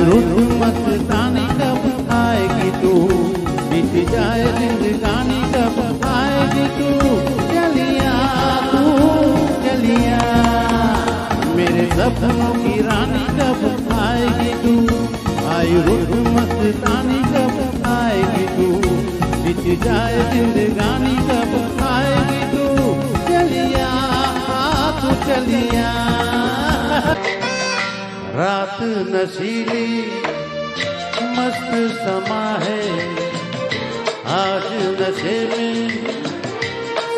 रुत मस्तानी कब आएगी तू? बीत जाए जिंदगानी कब आएगी तू? चलिया तू, चलिया। मेरे सपनों की रानी कब आएगी तू? आई रुत मस्तानी कब आएगी तू? बीत जाए जिंदगानी कब आएगी तू? चलिया तू चलिया। रात नशीली, मस्त समा है। आज नशे में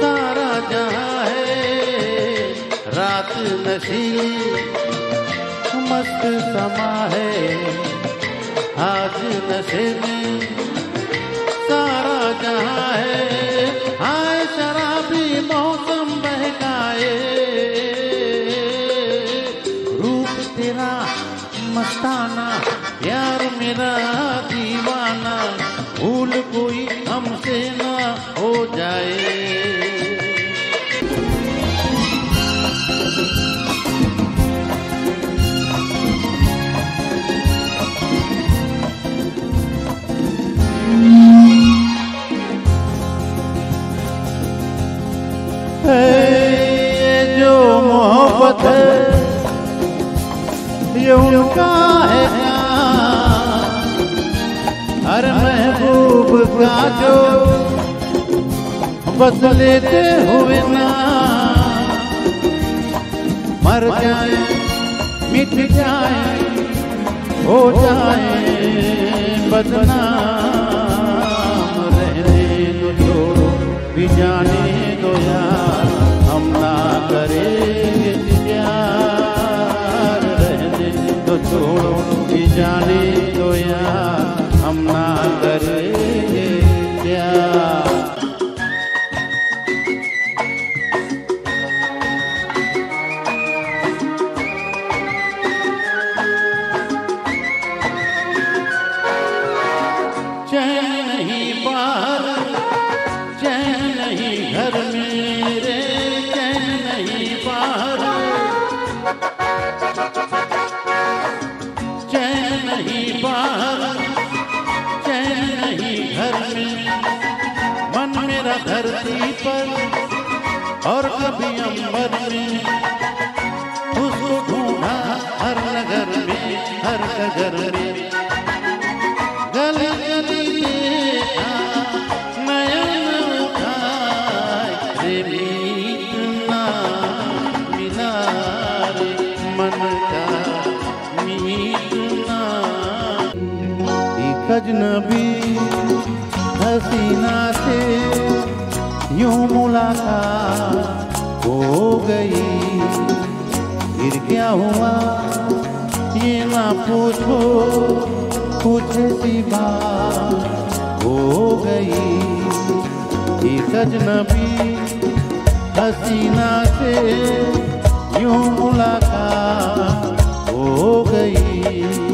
सारा जहाँ है। रात नशीली, मस्त समा है। आज नशे में मेरा दीवाना भूल कोई हमसे ना हो जाए। जो मोहब्बत है ये उनका महबूब का जो बस लेते हुए ना। मर जाए, मिट जाए, हो जाए, बदनाम रहने तो भी जाने धरती पर और कभी अंबर में उसको ढूंढा हर नगर में, हर नगर में। गली गली मिला मन अजनबी हसीना से यूँ मुलाकात हो गई। फिर क्या हुआ? ये ना पूछो, कुछ सी बात हो गई। एक अजनबी हसीना से यूँ मुलाकात हो गई।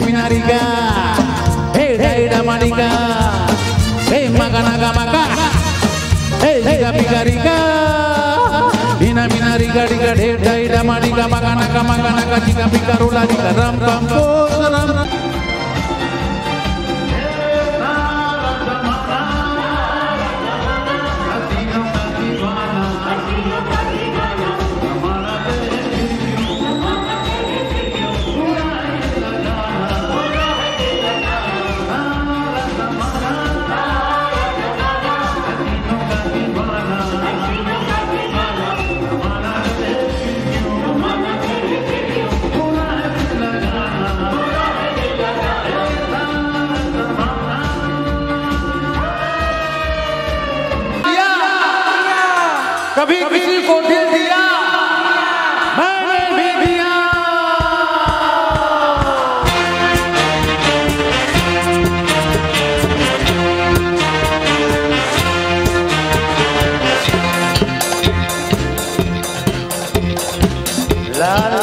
minariga Hey hey da maniga Hey maga naga maga Hey jiga biga riga Mina mina riga riga hey hey da maniga maga naga maga naga jiga biga rula riga ram pam pos ram कभी किसी को दिल दिया मैंने भी दिया La, la.